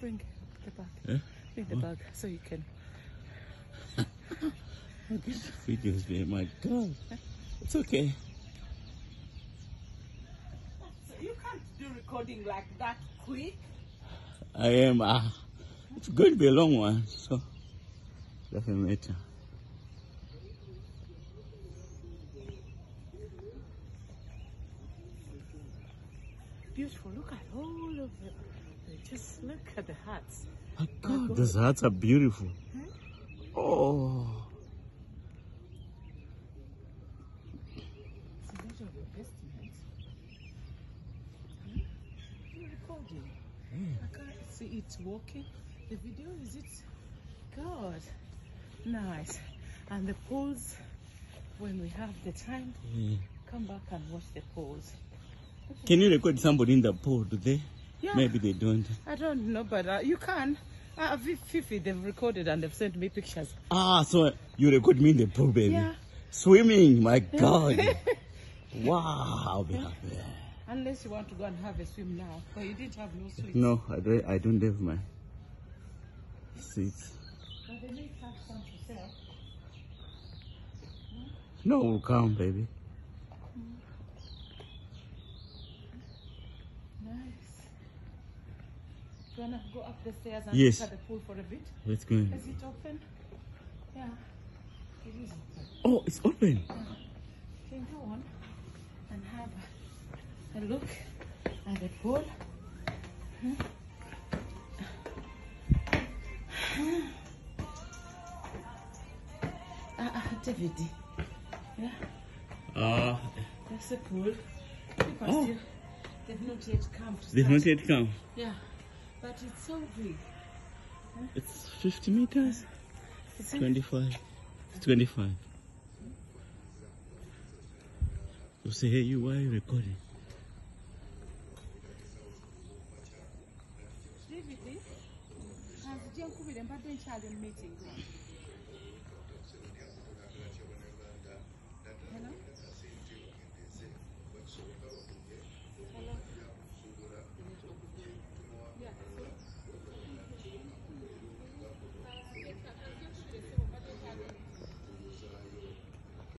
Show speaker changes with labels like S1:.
S1: bring the bag.
S2: Eh?
S1: Bring the bag so you can.
S2: Look at the videos, man. My God. It's okay.
S1: So you can't do recording like that quick.
S2: I am. Uh, it's going to be a long one, so doesn't matter.
S1: Beautiful. Look at all of it. Just look at the hats.
S2: My God, those hats are beautiful.
S1: Hmm? Oh, lot of investment. Hmm? Recording. Hmm. I can't see it working. The video is it? God, nice. And the poles. When we have the time,
S2: yeah.
S1: come back and watch the poles.
S2: Can you record somebody in the pool? They?
S1: Yeah.
S2: Maybe they don't.
S1: I don't know, but uh, you can. Uh, Fi- Fifi, they've recorded and they've sent me pictures.
S2: Ah, so you record me in the pool, baby.
S1: Yeah.
S2: Swimming, my God. wow, I'll be happy.
S1: Unless you want to go and have a swim now. But you didn't have no swim.
S2: No, I don't. I don't have my seats.
S1: But they may have some to sell.
S2: No, we'll come, baby.
S1: Nice. You to go up the stairs and
S2: Yes.
S1: look at the pool for a bit?
S2: Let's go.
S1: Is it open? Yeah. It is open.
S2: Oh, it's open.
S1: You can go on and have a, look at the pool. Ah, ah, David. Yeah,
S2: Ah,
S1: that's the pool. People
S2: Oh.
S1: still, they've not yet come
S2: they've not yet come.
S1: Yeah, but it's so big.
S2: It's 50 meters.
S1: It's in
S2: 25. 25. You say, hey, you, why are you recording?
S1: DVD. Has Jen Kubile mbadde nkyali mu meeting.